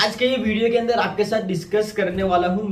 आज के ये वीडियो के अंदर आपके साथ डिस्कस करने वाला हूँ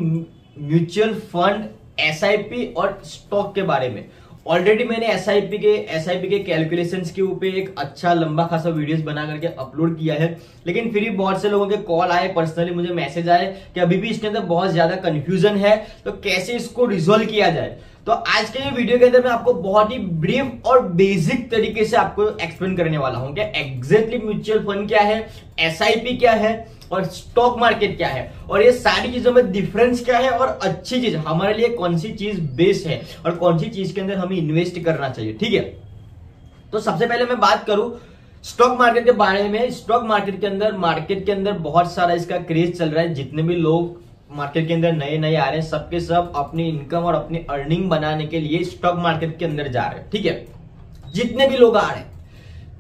म्यूचुअल फंड एसआईपी और स्टॉक के बारे में। ऑलरेडी मैंने एसआईपी के एसआईपी के कैलकुलेशन के ऊपर एक अच्छा लंबा खासा वीडियोस बना करके अपलोड किया है। लेकिन फिर भी बहुत से लोगों के कॉल आए पर्सनली मुझे मैसेज आए कि अभी भी इसके अंदर बहुत ज़्यादा कंफ्यूजन है तो कैसे इसको रिजोल्व किया जाए? तो आज के ये वीडियो के अंदर मैं आपको बहुत ही ब्रीफ और बेसिक तरीके से आपको एक्सप्लेन करने वाला हूँ कि एग्जैक्टली म्यूचुअल फंड क्या है एसआईपी क्या है और स्टॉक मार्केट क्या है। और ये सारी चीज़ों में डिफरेंस क्या है और अच्छी चीज़, हमारे लिए कौन सी चीज़ बेस्ट है और कौन सी चीज़ के अंदर हमें इन्वेस्ट करना चाहिए, ठीक है? तो सबसे पहले मैं बात करूँ स्टॉक मार्केट के बारे में। स्टॉक मार्केट के अंदर मार्केट के अंदर बहुत सारा इसका क्रेज चल रहा है। जितने भी लोग मार्केट के अंदर नए नए आ रहे हैं, सबके सब अपनी इनकम और अपनी अर्निंग बनाने के लिए स्टॉक मार्केट के अंदर जा रहे हैं, ठीक है? जितने भी लोग आ रहे हैं,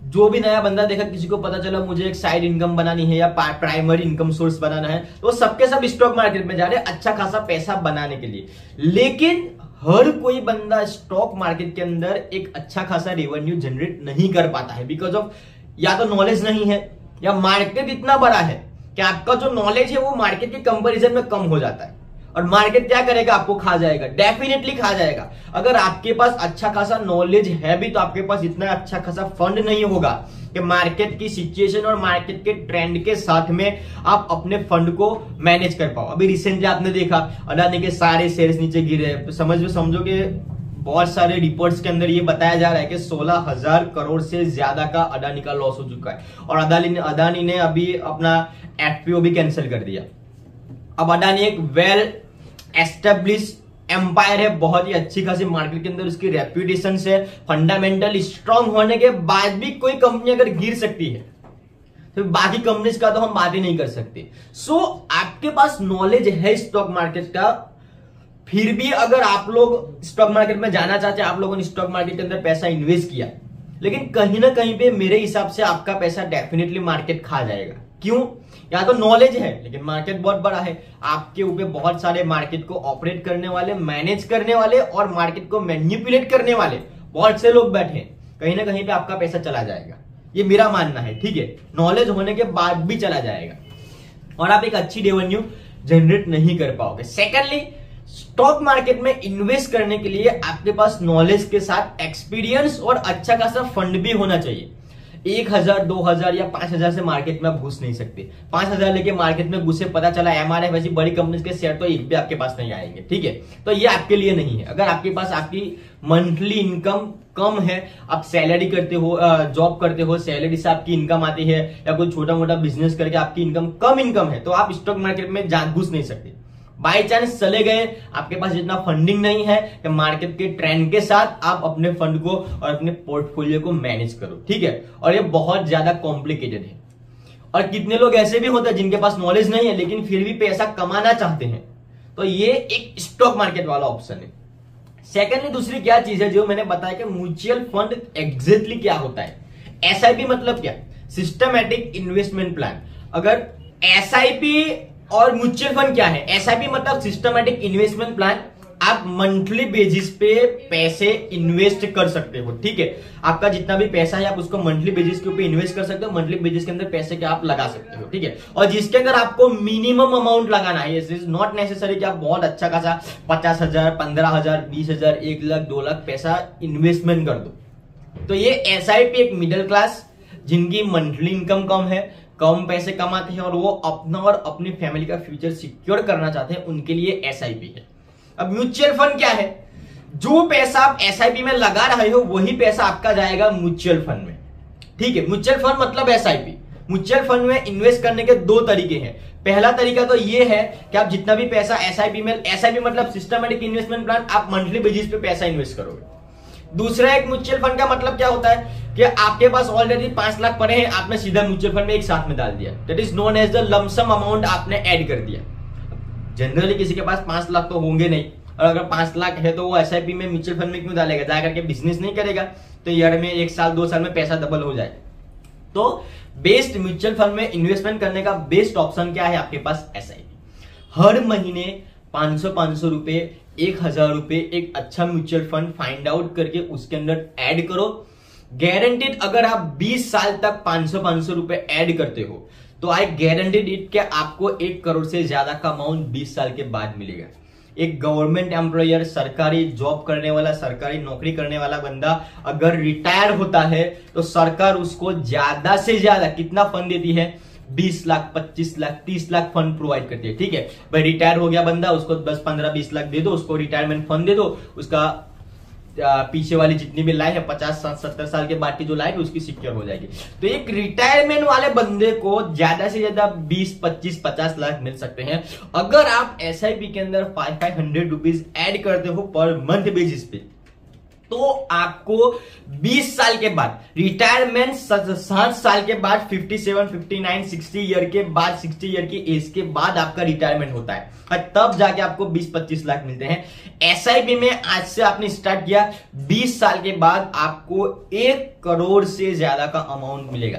जो भी नया बंदा देखा, किसी को पता चला, मुझे एक साइड इनकम बनानी है या प्राइमरी इनकम सोर्स बनाना है तो सबके सब स्टॉक मार्केट में जा रहे हैं अच्छा खासा पैसा बनाने के लिए। लेकिन हर कोई बंदा स्टॉक मार्केट के अंदर एक अच्छा खासा रेवेन्यू जनरेट नहीं कर पाता है बिकॉज़ ऑफ़ या तो नॉलेज नहीं है, या मार्केट इतना बड़ा है कि आपका जो नॉलेज है वो मार्केट के कंपेरिजन में कम हो जाता है। और मार्केट क्या करेगा? आपको खा जाएगा। डेफिनेटली खा जाएगा। अगर आपके पास अच्छा खासा नॉलेज है भी तो आपके पास इतना अच्छा खासा फंड नहीं होगा कि मार्केट की सिचुएशन और मार्केट के ट्रेंड के साथ में आप अपने फंड को मैनेज कर पाओ। अभी रिसेंटली आपने देखा, अडानी के सारे शेयर्स नीचे गिरे। समझ में समझो कि बहुत सारे रिपोर्ट्स के अंदर ये बताया जा रहा है कि सोलह हज़ार करोड़ से ज़्यादा का अडानी का लॉस हो चुका है। और अदानी ने अदानी ने अभी अपना एफपीओ भी कैंसिल कर दिया। अब अडानी एक वेल एस्टेब्लिश एम्पायर है बहुत ही अच्छी खासी मार्केट के अंदर उसकी रेप्यूटेशन से फंडामेंटल स्ट्रांग होने के बाद भी कोई कंपनी अगर गिर सकती है तो बाकी कंपनीज़ का तो हम बात ही नहीं कर सकते। सो so, आपके पास नॉलेज है स्टॉक मार्केट का फिर भी अगर आप लोग स्टॉक मार्केट में जाना चाहते हैं, आप लोगों ने स्टॉक मार्केट के अंदर पैसा इन्वेस्ट किया। लेकिन कहीं ना कहीं पे मेरे हिसाब से आपका पैसा डेफिनेटली मार्केट खा जाएगा। क्यों? या तो नॉलेज है, लेकिन मार्केट बहुत बड़ा है। आपके ऊपर बहुत सारे मार्केट को ऑपरेट करने वाले मैनेज करने वाले और मार्केट को मैन्युपुलेट करने वाले बहुत से लोग बैठे कहीं ना कहीं पे आपका पैसा चला जाएगा। ये मेरा मानना है, ठीक है? नॉलेज होने के बाद भी चला जाएगा। और आप एक अच्छी रेवेन्यू जनरेट नहीं कर पाओगे। सेकेंडली स्टॉक मार्केट में इन्वेस्ट करने के लिए आपके पास नॉलेज के साथ एक्सपीरियंस और अच्छा खासा फंड भी होना चाहिए। एक हज़ार, दो हज़ार या पाँच हज़ार से मार्केट में आप घुस नहीं सकते। पाँच हज़ार लेके मार्केट में घुसे, पता चला एम एमआरएफ ऐसी बड़ी कंपनी के शेयर तो एक भी आपके पास नहीं आएँगे, ठीक है? तो ये आपके लिए नहीं है। अगर आपके पास आपकी मंथली इनकम कम है, आप सैलरी करते हो जॉब करते हो सैलरी से आपकी इनकम आती है, या कोई छोटा मोटा बिज़नेस करके आपकी इनकम कम इनकम है तो आप स्टॉक मार्केट में घुस नहीं सकते। बाई चांस चले गए। आपके पास इतना फंडिंग नहीं है कि मार्केट के ट्रेंड के साथ आप अपने फंड को और अपने पोर्टफोलियो को मैनेज करो। ठीक है? और ये बहुत ज़्यादा कॉम्प्लिकेटेड है। और कितने लोग ऐसे भी होते हैं जिनके पास नॉलेज नहीं है, लेकिन फिर भी पैसा कमाना चाहते हैं? तो ये एक स्टॉक मार्केट वाला ऑप्शन है। सेकेंडली दूसरी क्या चीज़ है जो मैंने बताया कि म्यूचुअल फंड एग्जैक्टली क्या होता है? एसआईपी मतलब क्या? सिस्टमैटिक इन्वेस्टमेंट प्लान अगर एसआईपी और म्यूचुअल फंड क्या है? एसआईपी मतलब सिस्टमेटिक इन्वेस्टमेंट प्लान आप मंथली बेसिस पे पैसे इन्वेस्ट कर सकते हो, ठीक है? आपका जितना भी पैसा है, आप उसको मंथली बेसिस के ऊपर इन्वेस्ट कर सकते हो मंथली बेसिस के अंदर पैसे के आप लगा सकते हो, ठीक है? और जिसके अंदर आपको मिनिमम अमाउंट लगाना है इज़ नॉट नेसेसरी कि आप बहुत अच्छा खासा पचास हज़ार, पंद्रह हज़ार, बीस हज़ार, एक लाख, दो लाख पैसा इन्वेस्टमेंट कर दो। तो ये एसआईपी एक मिडिल क्लास जिनकी मंथली इनकम कम है कम पैसे कमाते हैं और वो अपना और अपनी फैमिली का फ्यूचर सिक्योर करना चाहते हैं, उनके लिए एसआईपी है। अब म्यूचुअल फंड क्या है? जो पैसा आप एसआईपी में लगा रहे हो, वही पैसा आपका जाएगा म्यूचुअल फंड में। ठीक है म्यूचुअल फंड मतलब एसआईपी म्यूचुअल फंड में इन्वेस्ट करने के दो तरीके हैं। पहला तरीका तो ये है कि आप जितना भी पैसा एसआईपी में एसआईपी मतलब सिस्टमेटिक इन्वेस्टमेंट प्लान आप मंथली बेसिस पे पैसा इन्वेस्ट करोगे। दूसरा एक म्यूचुअल फंड का मतलब क्या होता है? कि आपके पास ऑलरेडी पाँच लाख पड़े हैं, आपने सीधा म्यूचुअल फंड में एक साथ में डाल दिया। That is known as the lump sum amount आपने ऐड कर दिया। जनरली किसी के पास पाँच लाख तो होंगे नहीं। और अगर पाँच लाख है तो वो एसआईपी में म्यूचुअल फंड में क्यों डालेगा? जाकर के बिज़नेस नहीं करेगा तो ईयर में एक साल, दो साल में पैसा डबल हो जाए। तो बेस्ट म्यूचुअल फंड में इन्वेस्टमेंट करने का बेस्ट ऑप्शन क्या है आपके पास? एसआईपी हर महीने पाँच सौ पाँच सौ रुपए, एक हज़ार रुपए एक अच्छा म्यूचुअल फंड फाइंड आउट करके उसके अंदर ऐड करो। गारंटेड अगर आप 20 साल तक 500 500 रुपए ऐड करते हो तो आई गारंटेड इट के आपको एक करोड़ से ज़्यादा का अमाउंट बीस साल के बाद मिलेगा। एक गवर्नमेंट एम्प्लॉयर सरकारी जॉब करने वाला, सरकारी नौकरी करने वाला बंदा अगर रिटायर होता है तो सरकार उसको ज़्यादा से ज़्यादा कितना फंड देती है? बीस लाख, पच्चीस लाख, तीस लाख फंड प्रोवाइड करती है, ठीक है? भाई रिटायर हो गया बंदा, उसको दस, पंद्रह, बीस लाख दे दो, उसको रिटायरमेंट फंड दे दो, उसका पीछे वाली जितनी भी लाइफ है, पचास साल सत्तर साल के बाद की जो लाइफ है उसकी सिक्योर हो जाएगी। तो एक रिटायरमेंट वाले बंदे को ज़्यादा से ज़्यादा बीस, पच्चीस, पचास लाख मिल सकते हैं। अगर आप एस के अंदर five five hundred rupees add करते हो पर मंथ बेसिस पे तो आपको 20 साल के बाद रिटायरमेंट सात साल के बाद 57, 59, 60 ईयर के बाद 60 ईयर की एज के बाद आपका रिटायरमेंट होता है। और तब जाके आपको 20-25 लाख मिलते हैं। एस में आज से आपने स्टार्ट किया 20 साल के बाद आपको एक करोड़ से ज़्यादा का अमाउंट मिलेगा।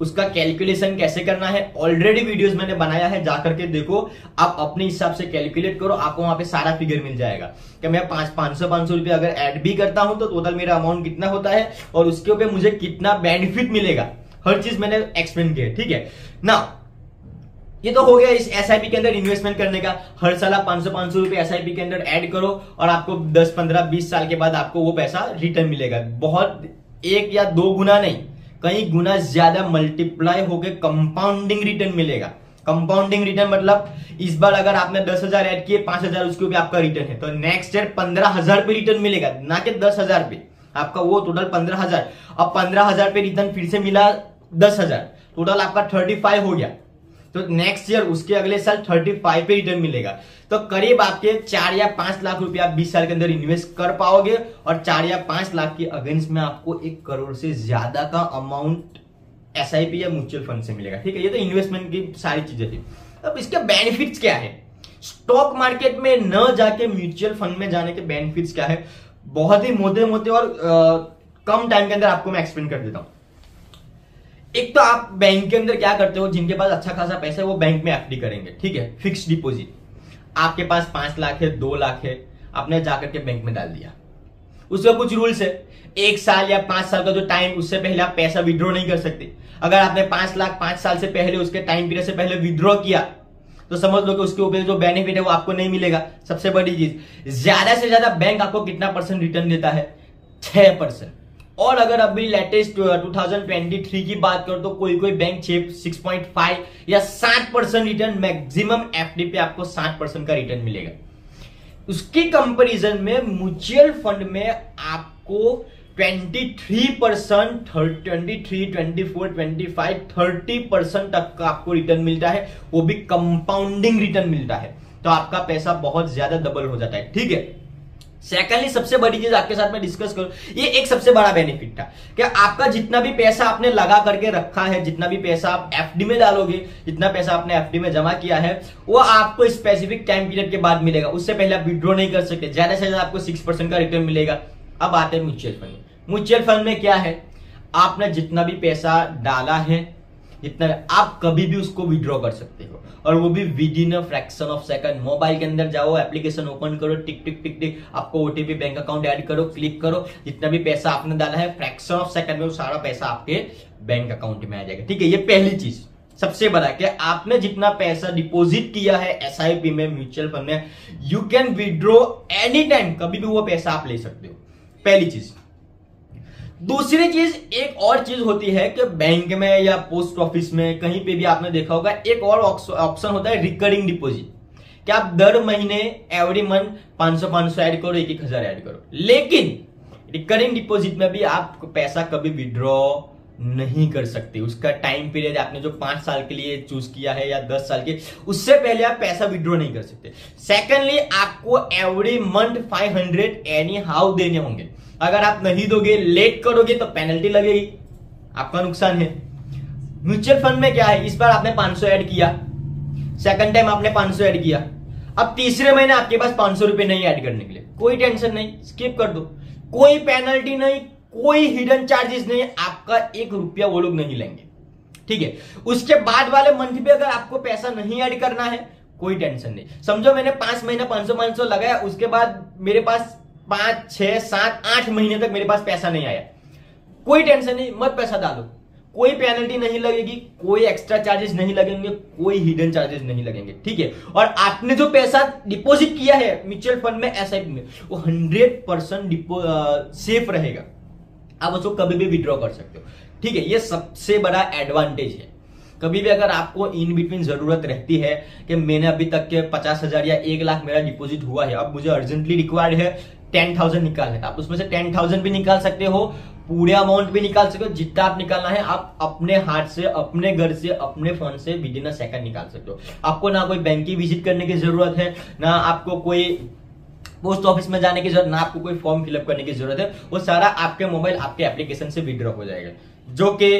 उसका कैलकुलेशन कैसे करना है? ऑलरेडी वीडियोस मैंने बनाया है, जाकर के देखो। आप अपने हिसाब से कैलकुलेट करो, आपको वहाँ पे सारा फिगर मिल जाएगा। कि मैं पाँच पाँच सौ पाँच सौ रुपए अगर ऐड भी करता हूँ तो टोटल मेरा अमाउंट कितना होता है? और उसके ऊपर मुझे कितना बेनिफिट मिलेगा? हर चीज़ मैंने एक्सप्लेन किया ठीक है? ना ये तो हो गया इस एस के अंदर इन्वेस्टमेंट करने का। हर साल आप पाँच सौ पाँच सौ रुपए एस के अंदर ऐड करो, और आपको दस, पंद्रह, बीस साल के बाद आपको वो पैसा रिटर्न मिलेगा। बहुत, एक या दो गुना नहीं। कई गुना ज़्यादा मल्टीप्लाई होकर कंपाउंडिंग रिटर्न मिलेगा। कंपाउंडिंग रिटर्न मतलब इस बार अगर आपने दस हज़ार एड किए, पाँच हज़ार उसके ऊपर आपका रिटर्न है। तो नेक्स्ट ईयर पंद्रह हज़ार पे रिटर्न मिलेगा, ना कि दस हज़ार पे। आपका वो टोटल पंद्रह हज़ार। अब पंद्रह हज़ार पे रिटर्न फिर से मिला दस हज़ार। टोटल आपका थर्टी फाइव हो गया। तो नेक्स्ट ईयर उसके अगले साल थर्टी फाइव पे रिटर्न मिलेगा। तो करीब आपके चार या पाँच लाख रुपया बीस साल के अंदर इन्वेस्ट कर पाओगे और चार या पाँच लाख के अगेंस्ट में आपको एक करोड़ से ज़्यादा का अमाउंट एसआईपी या म्यूचुअल फंड से मिलेगा। ठीक है ये तो इन्वेस्टमेंट की सारी चीज़ें थी। अब इसके बेनिफिट्स क्या है? स्टॉक मार्केट में न जाके म्यूचुअल फंड में जाने के बेनिफिट्स क्या है? बहुत ही मोटे मोटे और आ, कम टाइम के अंदर आपको मैं एक्सप्लेन कर देता हूँ। एक तो आप बैंक के अंदर क्या करते हो, जिनके पास अच्छा खासा पैसा है, वो बैंक में एफडी करेंगे, ठीक है? फिक्स डिपॉजिट आपके पास पाँच लाख है, दो लाख है, आपने जाकर के बैंक में डाल दिया। उसका कुछ रूल्स है। एक साल या पाँच साल का जो टाइम उससे पहले आप पैसा विड्रॉ नहीं कर सकते। अगर आपने पाँच लाख, पाँच साल से पहले उसके टाइम पीरियड से पहले विड्रॉ किया तो समझ लो कि उसके ऊपर जो बेनिफिट है वो आपको नहीं मिलेगा। सबसे बड़ी चीज़, ज़्यादा से ज़्यादा बैंक आपको कितना परसेंट रिटर्न देता है? छह परसेंट और अगर अभी लेटेस्ट 2023 की बात करो तो कोई कोई बैंक पॉइंट फाइव या सात परसेंट रिटर्न मैक्सिमम एफडी पे आपको सात परसेंट का रिटर्न मिलेगा। उसकी कंपेरिजन में म्यूचुअल फंड में आपको 23 percent twenty three twenty four twenty five thirty percent तक का आपको रिटर्न मिलता है। वो भी कंपाउंडिंग रिटर्न मिलता है। तो आपका पैसा बहुत ज़्यादा डबल हो जाता है। ठीक है? सेकेंडली सबसे बड़ी चीज़ आपके साथ में डिस्कस करूँ। ये एक सबसे बड़ा बेनिफिट था कि आपका जितना भी पैसा आपने लगा करके रखा है, जितना भी पैसा आप एफडी में डालोगे, जितना पैसा आपने एफडी में जमा किया है, वो आपको स्पेसिफिक टाइम पीरियड के बाद मिलेगा। उससे पहले आप विड्रॉ नहीं कर सकते। ज़्यादा से ज़्यादा आपको सिक्स परसेंट का रिटर्न मिलेगा। अब आते हैं म्यूचुअल फंड म्यूचुअल फंड में क्या है? आपने जितना भी पैसा डाला है जितना आप कभी भी उसको विड्रॉ कर सकते हो। और वो भी with in a fraction of second mobile के अंदर जाओ एप्लीकेशन ओपन करो, टिक टिक टिक टिक। आपको ओटीपी बैंक अकाउंट ऐड करो क्लिक करो। जितना भी पैसा आपने डाला है फ्रैक्शन ऑफ़ सेकंड में वो सारा पैसा आपके बैंक अकाउंट में आ जाएगा। ठीक है, ये पहली चीज़। सबसे बड़ा कि आपने जितना पैसा डिपॉजिट किया है एसआईपी में म्यूचुअल फंड में you can withdraw any time कभी भी वो पैसा आप ले सकते हो। पहली चीज़। दूसरी चीज़, एक और चीज़ होती है कि बैंक में या पोस्ट ऑफ़िस में कहीं पे भी आपने देखा होगा, एक और ऑप्शन होता है रिकरिंग डिपॉजिट कि आप दर महीने एवरी मंथ 500 500 ऐड करो एक एक हज़ार ऐड करो। लेकिन रिकरिंग डिपॉजिट में भी आप पैसा कभी विड्रॉ नहीं कर सकते। उसका टाइम पीरियड आपने जो पाँच साल के लिए चूज़ किया है या दस साल के, उससे पहले आप पैसा विड्रॉ नहीं कर सकते। सेकेंडली आपको every month five hundred anyhow देने होंगे। अगर आप नहीं दोगे लेट करोगे तो पेनल्टी लगेगी। आपका नुकसान है। म्यूचुअल फंड में क्या है? इस बार आपने 500 ऐड किया। सेकंड टाइम आपने 500 ऐड किया। अब तीसरे महीने आपके पास 500 रुपए नहीं ऐड करने के लिए। कोई टेंशन नहीं। स्किप कर दो। कोई पेनल्टी नहीं, कोई हिडन चार्जेस नहीं। आपका एक रुपया वो लोग नहीं लेंगे। ठीक है? उसके बाद वाले मंथ भी अगर आपको पैसा नहीं ऐड करना है, कोई टेंशन नहीं। समझो मैंने पाँच महीना पाँच सौ पाँच सौ लगाया, उसके बाद मेरे पास पाँच, छह, सात, आठ महीने तक मेरे पास पैसा नहीं आया। कोई टेंशन नहीं, मत पैसा डालो। कोई पेनल्टी नहीं लगेगी, कोई एक्स्ट्रा चार्जेस नहीं लगेंगे, कोई हिडन चार्जेस नहीं लगेंगे, ठीक है? और आपने जो पैसा डिपॉजिट किया है म्यूचुअल फंड में एस में वो हंड्रेड परसेंट सेफ़ रहेगा। आप उसको कभी भी विड्रॉ कर सकते हो, ठीक है? ये सबसे बड़ा एडवांटेज है। कभी भी अगर आपको इन बिटवीन ज़रूरत रहती है कि मैंने अभी तक के पचास हज़ार या एक लाख मेरा डिपॉजिट हुआ है, अब मुझे अर्जेंटली रिक्वायर्ड है टेन थाउज़ेंड निकालना है। आप उसमें से टेन थाउज़ेंड भी निकाल सकते हो, पूरे अमाउंट भी निकाल सकते हो, जितना आप निकालना है, आप अपने हाथ से, अपने घर से, अपने फ़ोन से विद इन अ सेकंड निकाल सकते हो। आपको ना कोई बैंक की विज़िट करने की ज़रूरत है, ना आपको कोई पोस्ट ऑफ़िस में जाने की ज़रूरत, ना आपको कोई फॉर्म फिलअप करने की ज़रूरत है। वो सारा आपके मोबाइल आपके एप्लीकेशन से विड्रॉ हो जाएगा। जो कि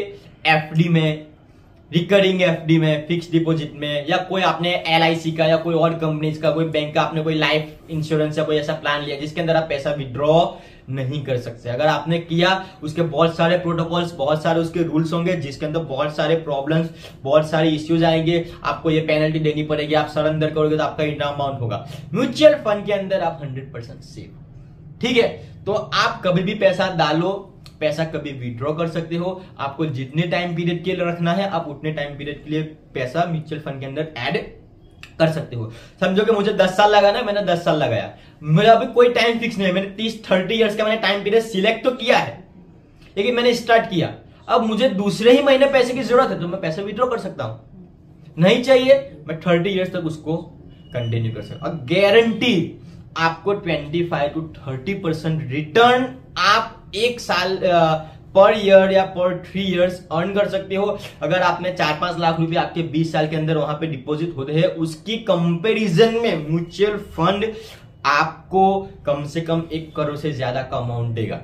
एफडी में रिकरिंग एफडी में फिक्स डिपॉजिट में, या कोई आपने LIC का, या कोई और कंपनीज़ का, कोई बैंक का, आपने कोई लाइफ इंश्योरेंस या कोई ऐसा प्लान लिया जिसके अंदर आप पैसा विड्रॉ नहीं कर सकते। अगर आपने किया, उसके बहुत सारे प्रोटोकॉल्स बहुत सारे उसके रूल्स होंगे जिसके अंदर बहुत सारे प्रॉब्लम्स बहुत सारे इश्यूज़ आएँगे। आपको ये पेनल्टी देनी पड़ेगी, आप सरेंडर करोगे तो आपका इनाम अमाउंट होगा। म्यूचुअल फंड के अंदर आप हंड्रेड सेफ़ ठीक है? तो आप कभी भी पैसा डालो पैसा कभी विड्रॉ कर सकते हो। आपको जितने टाइम पीरियड के लिए रखना है, आप उतने टाइम पीरियड के लिए पैसा म्यूचुअल फंड के अंदर ऐड कर सकते हो। समझो कि मुझे दस साल लगाना मैंने दस साल लगाया। मेरा अभी कोई टाइम फिक्स नहीं है। मैंने तीस थर्टी ईयर्स का मैंने टाइम पीरियड सिलेक्ट तो किया है। लेकिन मैंने स्टार्ट किया। अब मुझे दूसरे ही महीने पैसे की ज़रूरत है तो मैं पैसे विड्रॉ कर सकता हूँ। नहीं चाहिए, मैं थर्टी ईयर्स तक उसको कंटिन्यू कर सकता और गारंटी आपको twenty five to thirty percent return आप एक साल पर ईयर या पर थ्री इयर्स अर्न कर सकते हो। अगर आपने चार पाँच लाख रुपए आपके बीस साल के अंदर वहाँ पे डिपॉजिट होते हैं, उसकी कंपैरिजन में म्यूचुअल फंड आपको कम से कम एक करोड़ से ज़्यादा का अमाउंट देगा।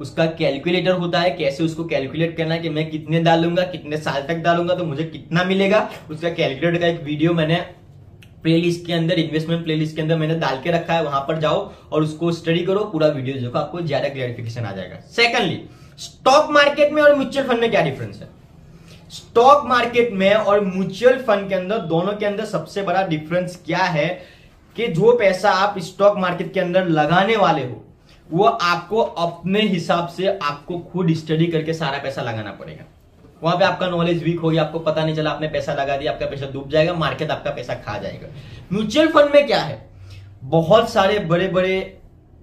उसका कैलकुलेटर होता है, कैसे उसको कैलकुलेट करना है कि मैं कितने डालूँगा, कितने साल तक डालूँगा तो मुझे कितना मिलेगा? उसका कैलकुलेटर का एक वीडियो मैंने प्लेलिस्ट के अंदर इन्वेस्टमेंट प्लेलिस्ट के अंदर मैंने डाल के रखा है, वहाँ पर जाओ और उसको स्टडी करो, पूरा वीडियो देखो आपको ज़्यादा क्लियरिफिकेशन आ जाएगा। सेकंडली स्टॉक मार्केट में और म्यूचुअल फंड में क्या डिफरेंस है? स्टॉक मार्केट में और म्यूचुअल फंड के अंदर, दोनों के अंदर सबसे बड़ा डिफरेंस क्या है कि जो पैसा आप स्टॉक मार्केट के अंदर लगाने वाले हो, वो आपको अपने हिसाब से आपको खुद स्टडी करके सारा पैसा लगाना पड़ेगा। वहाँ पे आपका नॉलेज वीक हो गया, आपको पता नहीं चला, आपने पैसा लगा दिया, आपका पैसा डूब जाएगा मार्केट आपका पैसा खा जाएगा। म्यूचुअल फंड में क्या है? बहुत सारे बड़े बड़े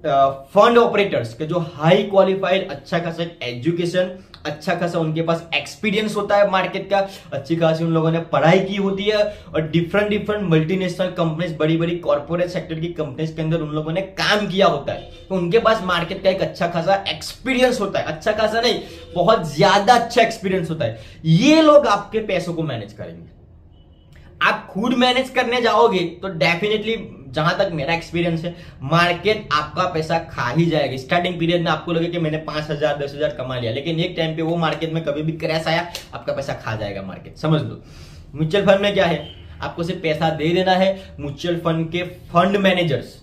फंड ऑपरेटर्स के जो हाई क्वालिफाइड अच्छा खासा एजुकेशन अच्छा खासा उनके पास एक्सपीरियंस होता है मार्केट का, अच्छी खासी उन लोगों ने पढ़ाई की होती है और डिफरेंट डिफरेंट मल्टीनेशनल कंपनीज़ बड़ी बड़ी कॉर्पोरेट सेक्टर की कंपनीज़ के अंदर उन लोगों ने काम किया होता है। तो उनके पास मार्केट का एक अच्छा खासा एक्सपीरियंस होता है। अच्छा खासा नहीं, बहुत ज़्यादा अच्छा एक्सपीरियंस होता है। ये लोग आपके पैसों को मैनेज करेंगे। आप खुद मैनेज करने जाओगे तो डेफिनेटली जहाँ तक मेरा एक्सपीरियंस है मार्केट आपका पैसा खा ही जाएगा। स्टार्टिंग पीरियड में आपको लगे कि मैंने पाँच हज़ार, दस हज़ार कमा लिया, लेकिन एक टाइम पे वो मार्केट में कभी भी क्रैश आया, आपका पैसा खा जाएगा मार्केट समझ लो। म्यूचुअल फंड में क्या है? आपको सिर्फ़ पैसा दे देना है म्यूचुअल फंड के फंड मैनेजर्स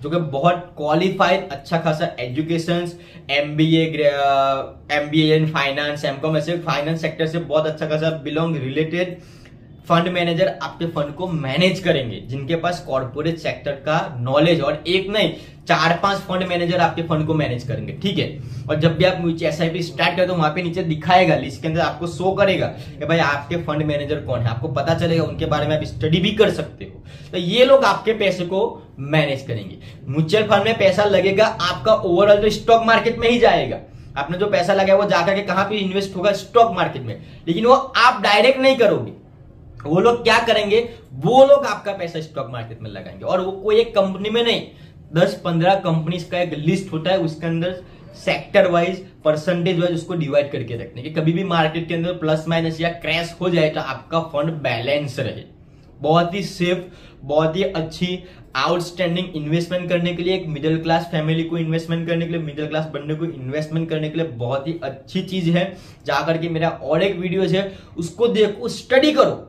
जो कि बहुत क्वालिफाइड अच्छा खासा education MBA MBA in finance MCom ऐसे फाइनेंस सेक्टर से बहुत अच्छा खासा बिलोंग रिलेटेड फंड मैनेजर आपके फंड को मैनेज करेंगे, जिनके पास कॉर्पोरेट सेक्टर का नॉलेज और एक नहीं, चार पाँच फंड मैनेजर आपके फंड को मैनेज करेंगे, ठीक है? और जब भी आप एस आई स्टार्ट करें तो वहाँ पे नीचे दिखाएगा लिस्ट के अंदर आपको शो करेगा कि भाई आपके फंड मैनेजर कौन है। आपको पता चलेगा, उनके बारे में आप स्टडी भी कर सकते हो। तो ये लोग आपके पैसे को मैनेज करेंगे। म्यूचुअल फंड में पैसा लगेगा, आपका ओवरऑल स्टॉक मार्केट में ही जाएगा। आपने जो पैसा लगाया वो जाकर के कहाँ पे इन्वेस्ट होगा? स्टॉक मार्केट में। लेकिन वो आप डायरेक्ट नहीं करोगे। वो लोग क्या करेंगे? वो लोग आपका पैसा स्टॉक मार्केट में लगाएँगे। और वो कोई एक कंपनी में नहीं दस पंद्रह कंपनीज़ का एक लिस्ट होता है, उसके अंदर सेक्टर वाइज परसेंटेज वाइज उसको डिवाइड करके रखने की। कभी भी मार्केट के अंदर प्लस माइनस या क्रैश हो जाए तो आपका फंड बैलेंस रहे। बहुत ही सेफ़ बहुत ही अच्छी आउटस्टैंडिंग इन्वेस्टमेंट करने के लिए, एक मिडिल क्लास फैमिली को इन्वेस्टमेंट करने के लिए मिडिल क्लास बनने को इन्वेस्टमेंट करने के लिए बहुत ही अच्छी चीज़ है। जाकर के मेरा और एक वीडियो है, उसको देखो स्टडी करो।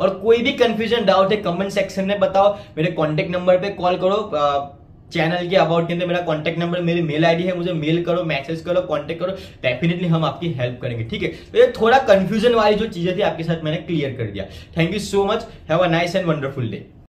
और कोई भी कंफ्यूजन डाउट है कमेंट सेक्शन में बताओ, मेरे कॉन्टेक्ट नंबर पे कॉल करो चैनल के अबाउट के अंदर मेरा कॉन्टेक्ट नंबर मेरी मेल आईडी है, मुझे मेल करो मैसेज करो कॉन्टेक्ट करो डेफिनेटली हम आपकी हेल्प करेंगे, ठीक है? तो ये थोड़ा कंफ्यूजन वाली जो चीज़ें थी आपके साथ मैंने क्लियर कर दिया। Thank you so much have a nice and wonderful day